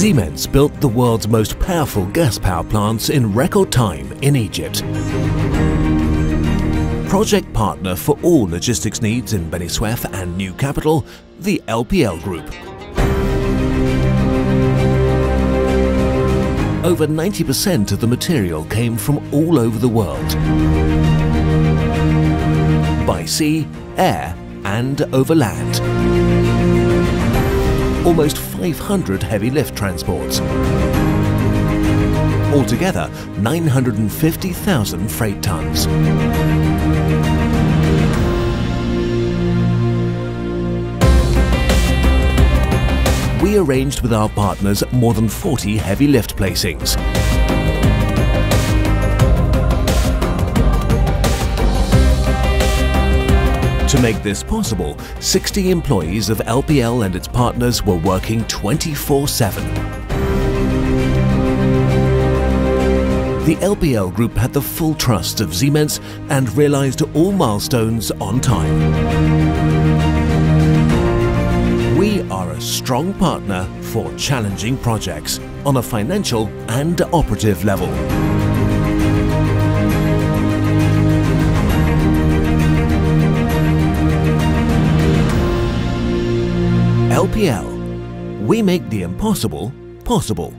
Siemens built the world's most powerful gas power plants in record time in Egypt. Project partner for all logistics needs in Beni Suef and new capital, the LPL Group. Over 90% of the material came from all over the world. By sea, air and over land. Almost 500 heavy lift transports. Altogether, 950,000 freight tons. We arranged with our partners more than 40 heavy lift placings. To make this possible, 60 employees of LPL and its partners were working 24 7. The LPL Group had the full trust of Siemens and realized all milestones on time. We are a strong partner for challenging projects on a financial and operative level. LPL. We make the impossible possible.